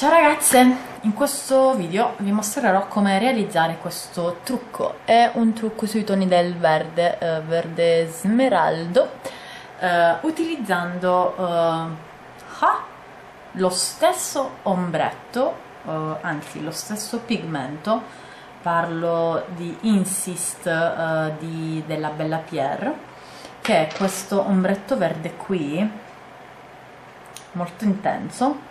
Ciao ragazze, in questo video vi mostrerò come realizzare questo trucco. È un trucco sui toni del verde, eh, verde smeraldo, eh, utilizzando eh, ah, lo stesso ombretto, eh, anzi lo stesso pigmento, parlo di Insist eh, di, della Bella Pierre, che è questo ombretto verde qui, molto intenso,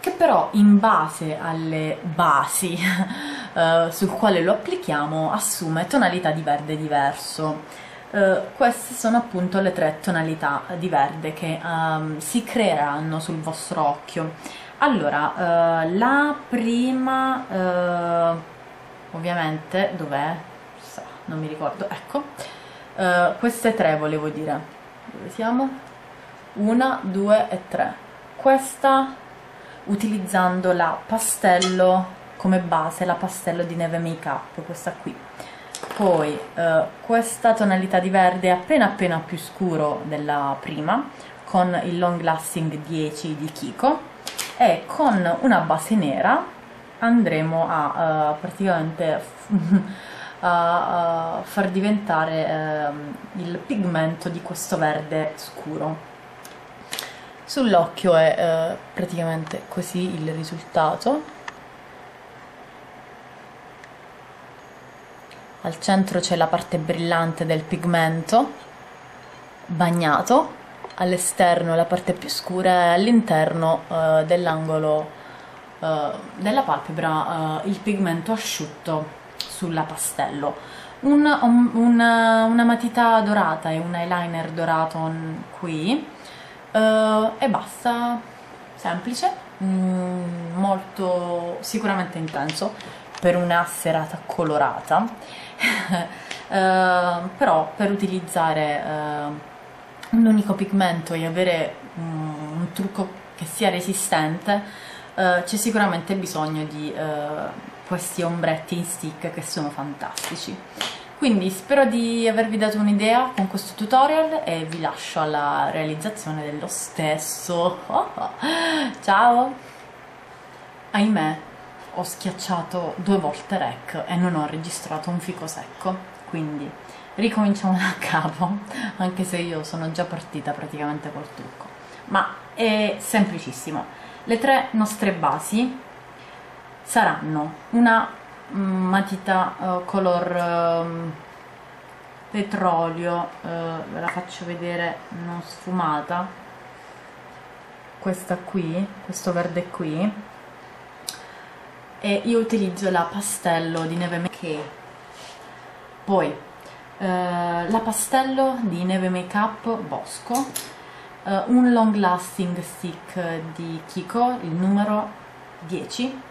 che però in base alle basi eh, sul quale lo applichiamo assume tonalità di verde diverso. Uh, queste sono appunto le tre tonalità di verde che um, si creeranno sul vostro occhio. Allora, uh, la prima, uh, ovviamente, dov'è? Non mi ricordo, ecco. queste tre volevo dire. Dove siamo? Una, due e tre. Questa utilizzando la pastello come base, la pastello di Neve Makeup, questa qui. Poi eh, questa tonalità di verde appena appena più scuro della prima, con il Long Lasting 10 di Kiko e con una base nera andremo a uh, praticamente a, a far diventare uh, il pigmento di questo verde scuro Sull'occhio è eh, praticamente così il risultato. Al centro c'è la parte brillante del pigmento bagnato, all'esterno la parte più scura e all'interno eh, dell'angolo eh, della palpebra eh, il pigmento asciutto sulla pastello. Un, un, una, una matita dorata e un eyeliner dorato qui Uh, e basta, semplice, mm, molto sicuramente intenso. Per una serata colorata, uh, però per utilizzare uh, un unico pigmento e avere um, un trucco che sia resistente c'è sicuramente bisogno di questi ombretti in stick che sono fantastici. Quindi spero di avervi dato un'idea con questo tutorial e vi lascio alla realizzazione dello stesso. Ciao! Ahimè, ho schiacciato due volte rec e non ho registrato un fico secco, quindi ricominciamo da capo, anche se io sono già partita praticamente col trucco. Ma è semplicissimo. Le tre nostre basi saranno una matita uh, color uh, petrolio uh, ve la faccio vedere non sfumata. Questa qui questo verde qui. E io utilizzo la pastello di neve make poi la pastello di neve make up bosco un long lasting stick di Kiko il numero 10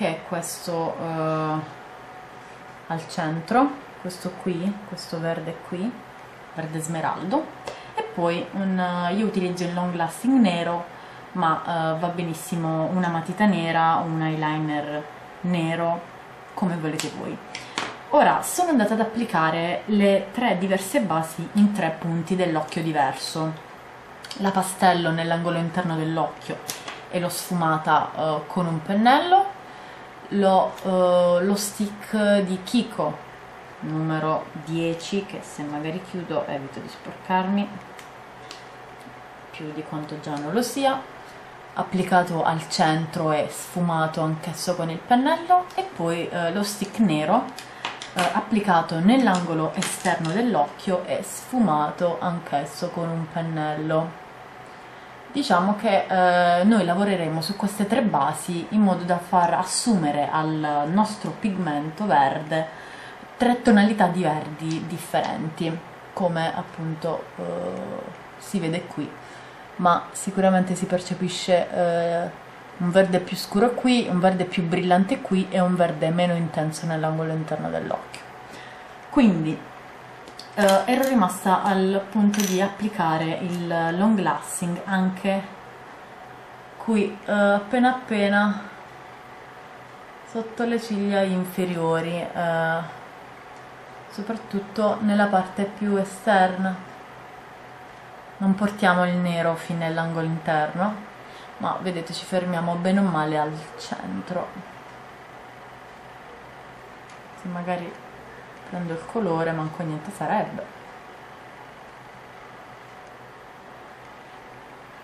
che è questo uh, al centro, questo qui, questo verde qui, verde smeraldo, e poi un, uh, io utilizzo il long lasting nero, ma uh, va benissimo una matita nera un eyeliner nero, come volete voi. Ora sono andata ad applicare le tre diverse basi in tre punti dell'occhio diverso. La pastello nell'angolo interno dell'occhio e l'ho sfumata uh, con un pennello lo, uh, lo stick di Kiko numero 10 che se magari chiudo evito di sporcarmi più di quanto già non lo sia applicato al centro e sfumato anch'esso con il pennello e poi eh, lo stick nero eh, applicato nell'angolo esterno dell'occhio e sfumato anch'esso con un pennello diciamo che eh, noi lavoreremo su queste tre basi in modo da far assumere al nostro pigmento verde tre tonalità di verdi differenti come appunto eh, si vede qui. Ma sicuramente si percepisce eh, un verde più scuro qui, un verde più brillante qui e un verde meno intenso nell'angolo interno dell'occhio. Quindi eh, ero rimasta al punto di applicare il long lasting anche qui eh, appena appena sotto le ciglia inferiori eh, soprattutto nella parte più esterna. Non portiamo il nero fin nell'angolo interno ma vedete ci fermiamo bene o male al centro. Se magari prendo il colore manco niente sarebbe.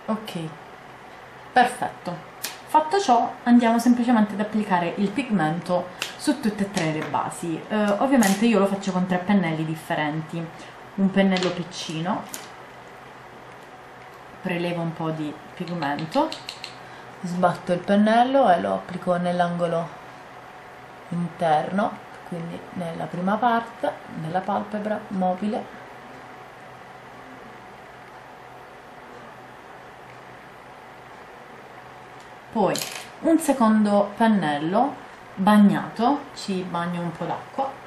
Ok. Perfetto. Fatto ciò andiamo semplicemente ad applicare il pigmento su tutte e tre le basi. Eh, ovviamente io lo faccio con tre pennelli differenti. Un pennello piccino. Prelevo un po' di pigmento. Sbatto il pennello e lo applico nell'angolo interno quindi nella prima parte nella palpebra mobile. Poi un secondo pennello bagnato ci bagno un po' d'acqua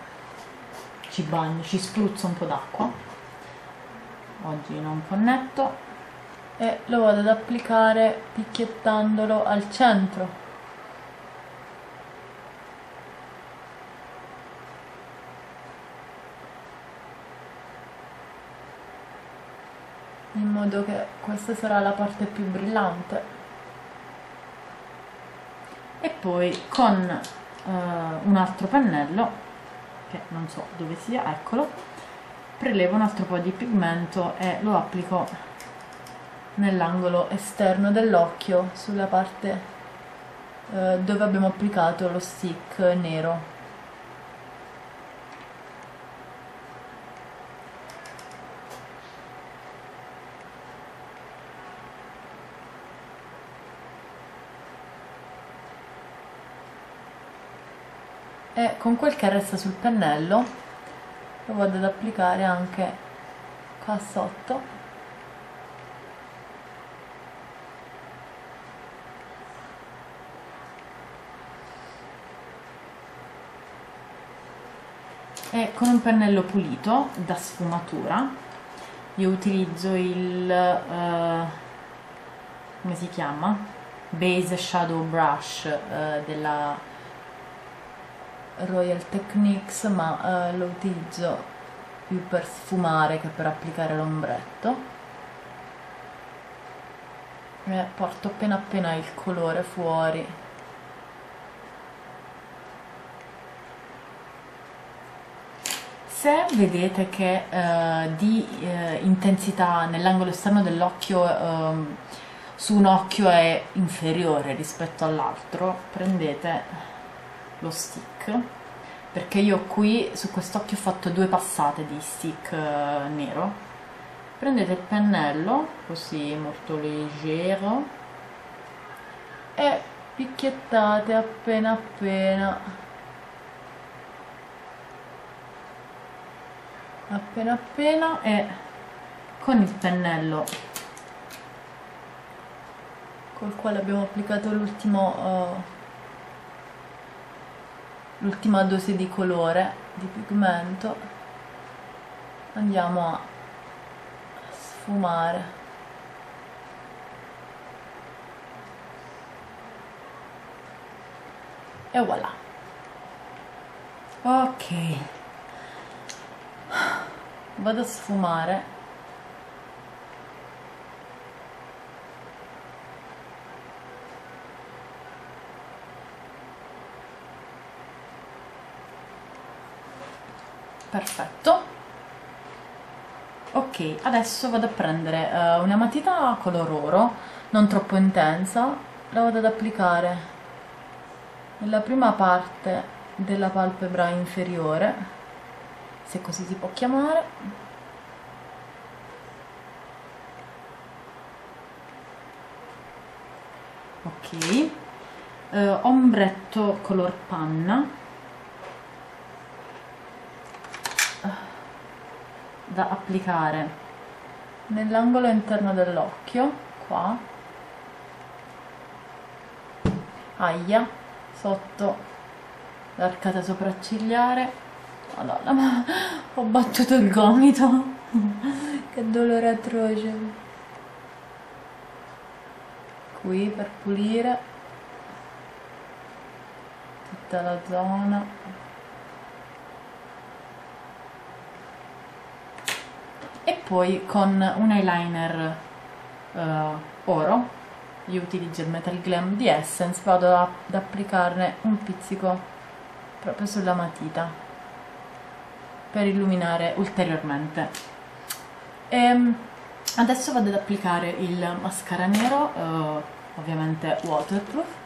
ci bagno, ci spruzzo un po' d'acqua. Oggi non connetto e lo vado ad applicare picchiettandolo al centro modo che questa sarà la parte più brillante. E poi con uh, un altro pennello che non so dove sia, eccolo prelevo un altro po' di pigmento e lo applico nell'angolo esterno dell'occhio sulla parte eh, dove abbiamo applicato lo stick nero e con quel che resta sul pennello lo vado ad applicare anche qua sotto e con un pennello pulito da sfumatura io utilizzo il uh, come si chiama? base shadow brush uh, della Royal Techniques ma uh, lo utilizzo più per sfumare che per applicare l'ombretto. E porto appena appena il colore fuori. Se vedete che eh, di eh, intensità nell'angolo esterno dell'occhio eh, su un occhio è inferiore rispetto all'altro prendete lo stick perché io qui su quest'occhio ho fatto due passate di stick eh, nero. Prendete il pennello così molto leggero e picchiettate appena appena. Appena appena e con il pennello col quale abbiamo applicato l'ultimo uh, l'ultima dose di colore di pigmento. Andiamo a sfumare. E voilà. Ok. Vado a sfumare perfetto. Ok adesso vado a prendere uh, una matita color oro non troppo intensa la vado ad applicare nella prima parte della palpebra inferiore se così si può chiamare. Ok eh, ombretto color panna da applicare nell'angolo interno dell'occhio qua aia sotto l'arcata sopraccigliare Madonna, ma ho battuto il gomito. che dolore atroce. Qui per pulire tutta la zona. E poi con un eyeliner uh, oro io utilizzo il Metal Glam di Essence vado ad applicarne un pizzico proprio sulla matita per illuminare ulteriormente. E ehm, adesso vado ad applicare il mascara nero eh, ovviamente waterproof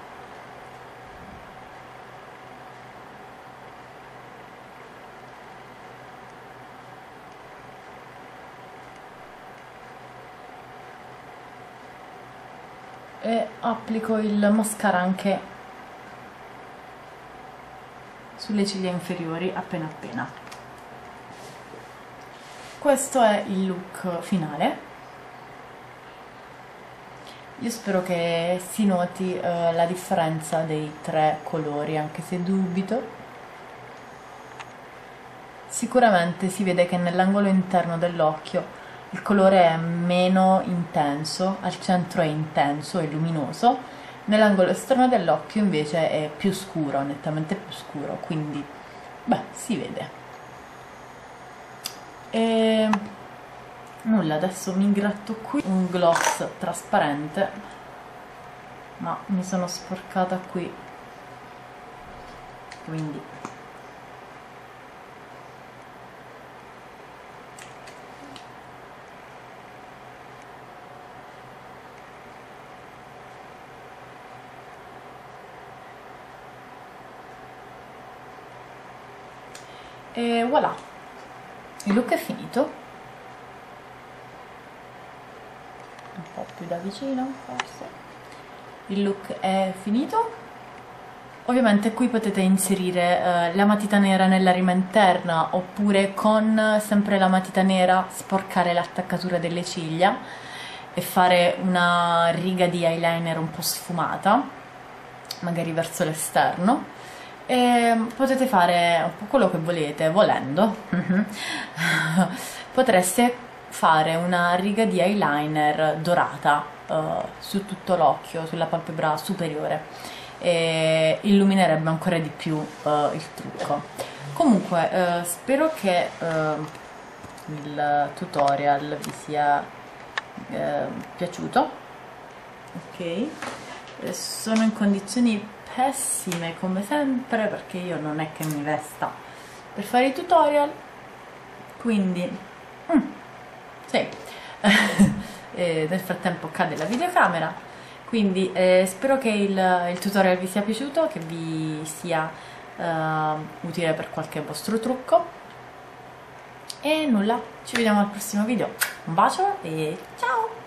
e applico il mascara anche sulle ciglia inferiori appena appena. Questo è il look finale. Io spero che si noti eh, la differenza dei tre colori anche se dubito. Sicuramente si vede che nell'angolo interno dell'occhio il colore è meno intenso, al centro è intenso e luminoso, nell'angolo esterno dell'occhio invece è più scuro, nettamente più scuro, quindi beh, si vede. E nulla, adesso mi gratto qui. Un gloss trasparente, ma mi sono sporcata qui, quindi e voilà. Il look è finito. Un po' più da vicino forse. Il look è finito. Ovviamente qui potete inserire eh, la matita nera nella rima interna oppure con sempre la matita nera sporcare l'attaccatura delle ciglia e fare una riga di eyeliner un po' sfumata magari verso l'esterno e potete fare un po' quello che volete, volendo. Potreste fare una riga di eyeliner dorata uh, su tutto l'occhio, sulla palpebra superiore e illuminerebbe ancora di più uh, il trucco. Comunque, uh, spero che il tutorial vi sia piaciuto. Ok, sono in condizioni pessime come sempre perché io non è che mi vesta. Per fare i tutorial quindi mm, sì. Nel frattempo cade la videocamera. Quindi eh, spero che il, il, tutorial vi sia piaciuto che vi sia uh, utile per qualche vostro trucco. E nulla ci vediamo al prossimo video. Un bacio e ciao